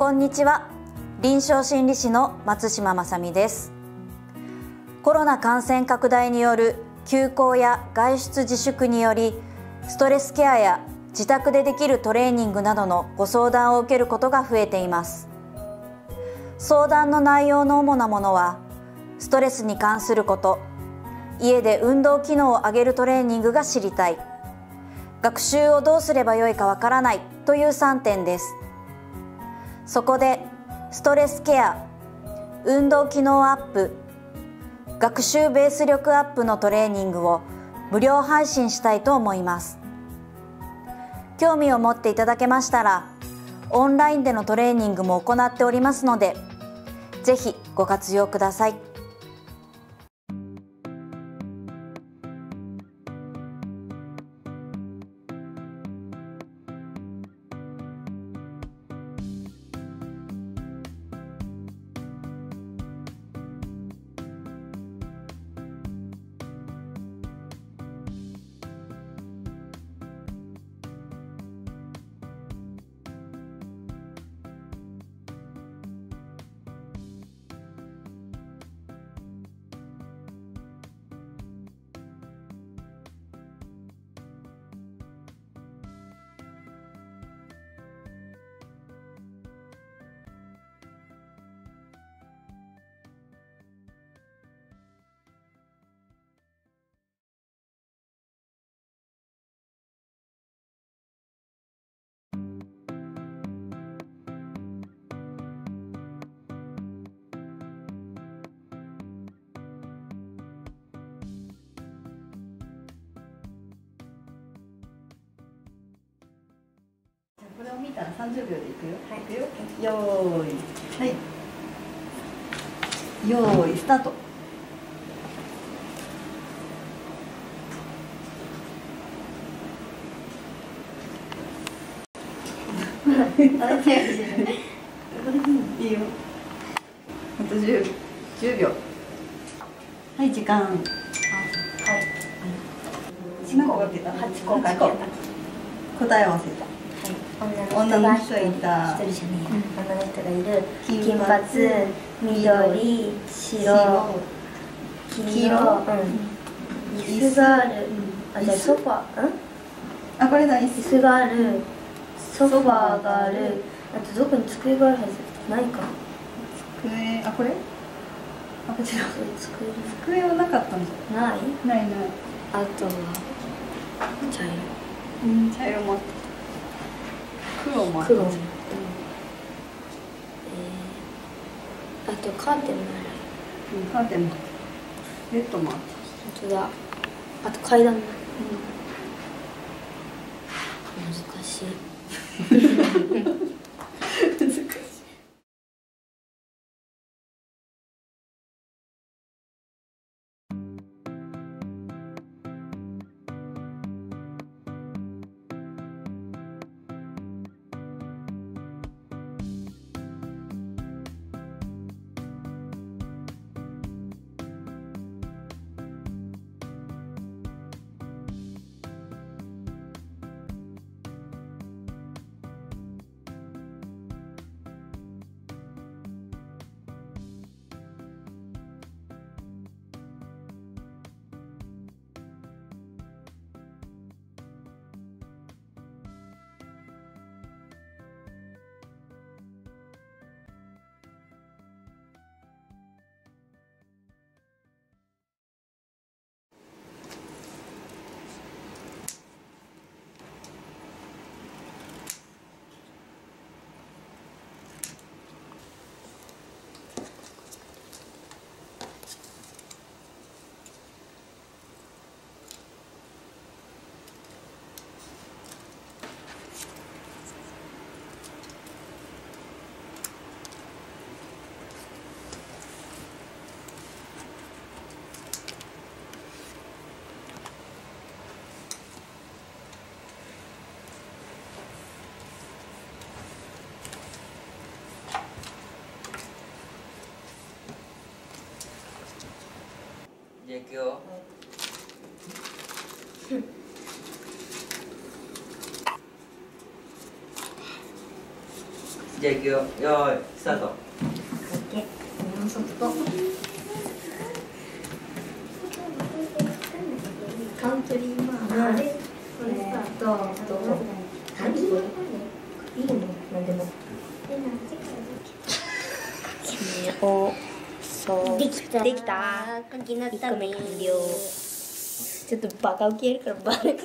こんにちは。臨床心理士の松島雅美です。コロナ感染拡大による休校や外出自粛によりストレスケアや自宅でできるトレーニングなどのご相談を受けることが増えています。相談の内容の主なものはストレスに関すること。家で運動機能を上げるトレーニングが知りたい。学習をどうすればよいかわからないという3点です。そこでストレスケア運動機能アップ学習ベース力アップのトレーニングを無料配信したいと思います興味を持っていただけましたらオンラインでのトレーニングも行っておりますのでぜひご活用ください。これを見たら30秒でいくよ。はい。いくよ。よーい。はい。よーい、スタート。いいよ。あと10、10秒。はい、時間。はい。何個た？8個た答え合わせた。女の人がいた。一人じゃねえ女の人がいる。金髪緑白黄色。うん。椅子がある。あじゃあソファうん？あ、これだ、椅椅子がある。ソファーがある。あとどこに机があるはず。ないか。机、あ、これ？あ、こちら。机。机はなかったんじない？ゃないない。あとは茶色。うん、茶色もあった。黒もうん。えーあとカーテンもある。うん、カーテンも。ベッドもあ。本当だ。あと階段も。難しい くよ。じゃあいくよ。よーいスタート。カントリーマームえーっとと何いいの何でも。おそうできたできた柿の一個目種完了ちょっとバカウケるからバレる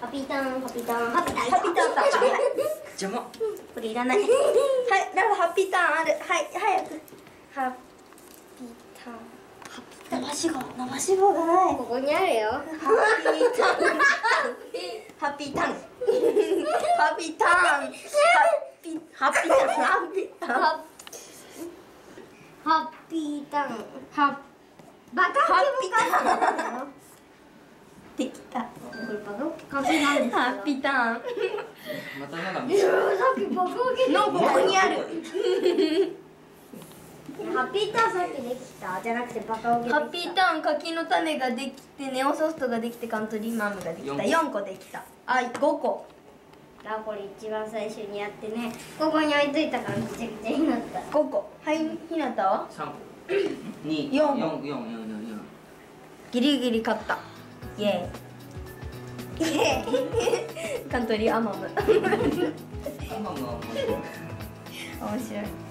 ハピタンハピタンハピタンハッピーターンだ邪魔これいらないはい、なんかハッピーターンある。はい、早く。ハッピーターン。伸ばし棒伸ばし棒がない。ここにあるよハッピーターン。ハッピーターン。ハッピーターン。ハッピー、ハッピーターン。ハッピーターン。ピーターン。ハッバカッピーターン。できた。これバカウケなんですハッピーターン。またなんかーさっきバカウケのここにある。ハッピーターンさっきできた。じゃなくてバカウケハッピーターン柿の種ができてネオソフトができてカントリーマームができた。四4個できた。あ5個あこれ一番最初にやってね。ここに置いといたからぐちゃぐちゃになった。5個。はいひなたは？三 二。四。四四四四四。ギリギリ勝った。イエーイ。イエーイ。カントリーアマム。面あまあまあまあ白い